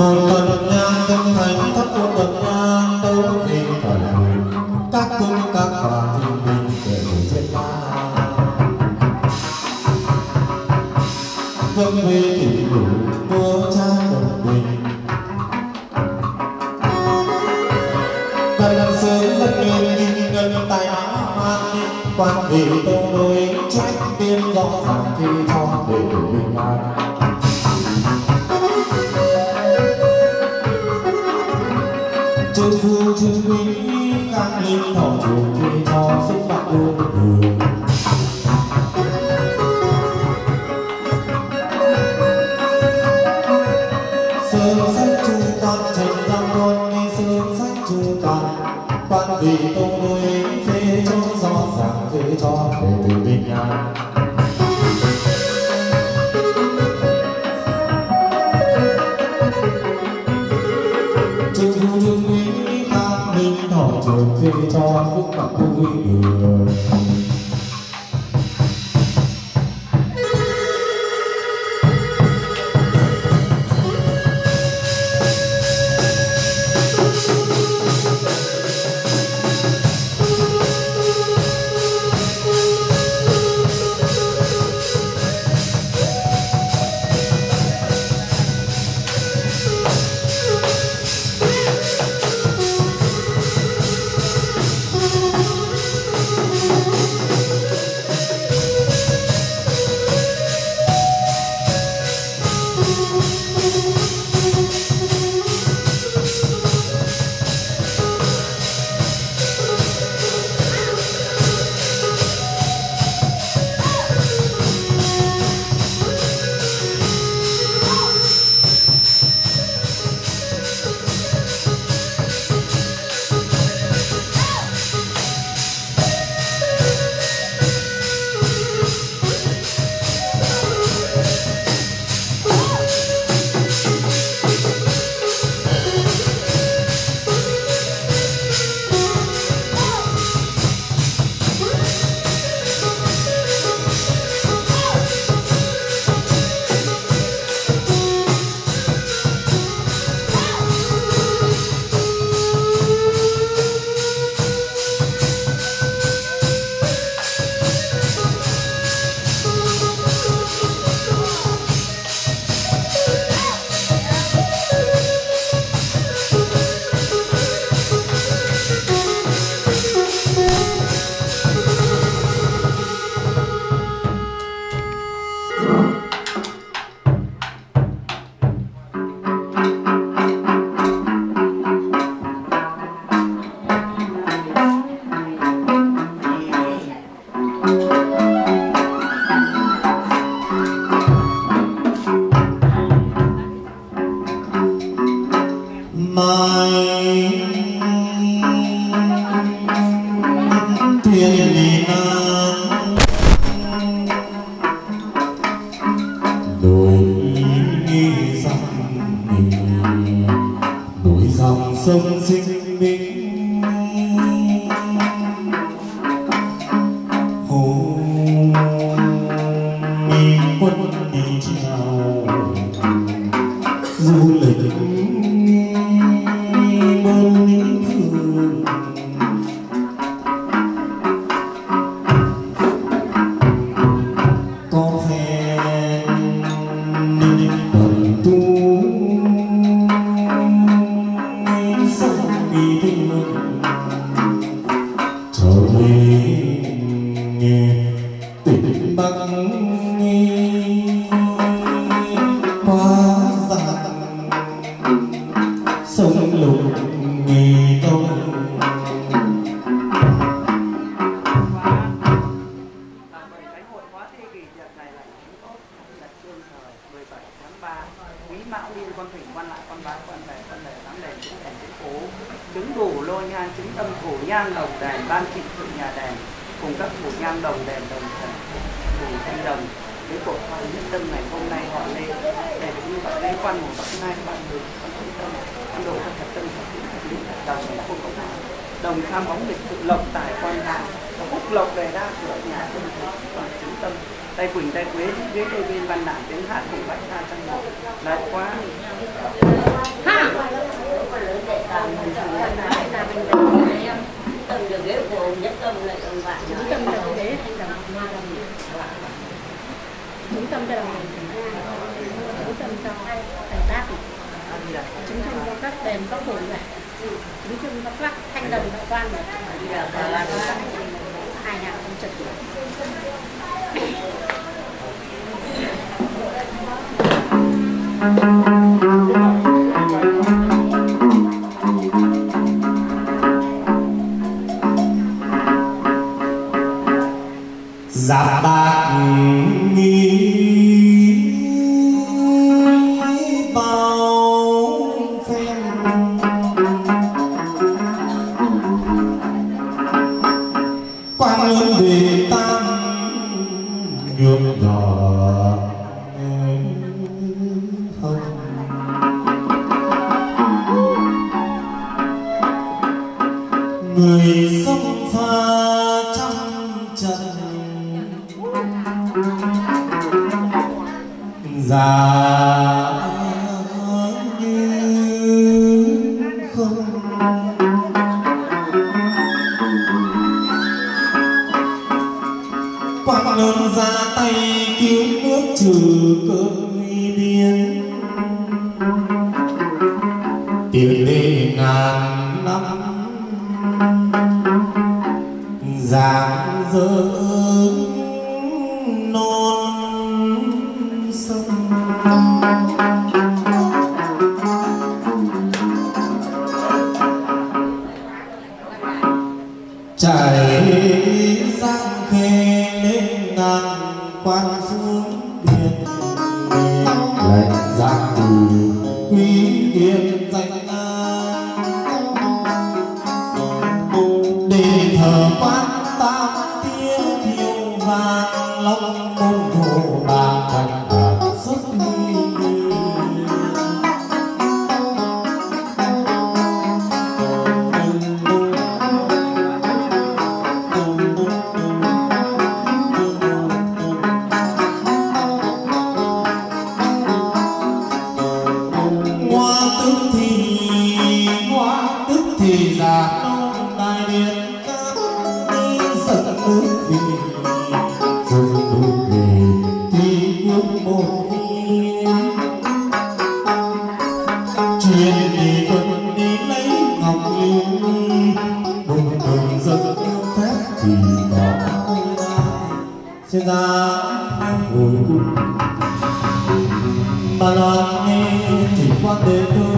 mừng tình nhan chân thành thắp cho tình nhan đâu thiên thần các cung các bà thiên binh để người chết ta vâng vì thị hữu vua cha đồng bình tần sứ rất nguyên kinh tài áo mang quan vị tô trách tiên rõ ràng khi cho chơi phương chương quý khang lên thỏ chuồng thuê thò xuống đường đường sơn sách chu trần giang con đi sơn sách chu toàn quan vì tôi phê cho rõ ràng, phê cho để từ bình mai thuyền đi nam đôi nghi rằng núi dòng sông sinh minh ban trị sự nhà đèn. Cùng các thủ nhang đồng đèn đồng thần thủ thanh đồng. Với cổ khoan nhất tâm ngày hôm nay họ lên. Để như bạn lễ quan của bậc nay bạn người con trung tâm con đồ các thật tâm thật tín thật lý thật đồng là không có nào đồng tham bóng lịch sự lộc tài quan hạ và phúc lộc về đa cửa nhà tâm và chính tâm. Tay quỳnh tay quế ghế cây bên văn đảng tiếng hát cùng bách tha trong một lại quá. Tâm được ghế của nhất tâm lại đồng bạn Chú tâm là đế thanh đồng Chú tâm cho đồng bốn tâm cho thành bát Chúng chung cho các đèn các hồn này. Chứng chung cho các thanh đồng, các quan này. Hai nhà không trực giáp không người sông pha trăm trận già dạng dỡ non sông. Chảy giang khê lên ngàn quan Bye. Nghe chỉ quan đến thơ